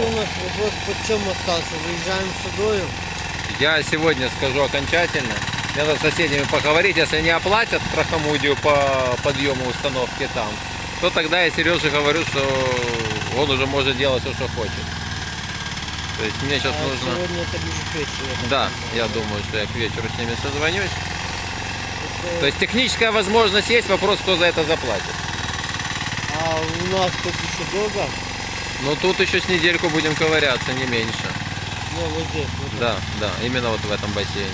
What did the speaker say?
Князь, так що у нас вопрос по чому остався? Виїжджаємо сюдою? Я сегодня скажу окончательно. Мне надо с соседями поговорить. Если не оплатят трахомудию по подъему установки там, то тогда я Сереже говорю, что он уже может делать все, что хочет. То есть мне сейчас а нужно... Сьогодні тобі ж вечір. я так Да, розумію. я думаю, что я к вечеру с ними созвонюсь. Це- То есть техническая возможность есть, вопрос, кто за это заплатит. А у нас тут ще довго? Но тут еще с недельку будем ковыряться, не меньше. Ну, вот здесь. Вот Да, да, именно вот в этом бассейне.